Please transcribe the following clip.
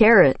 carrot.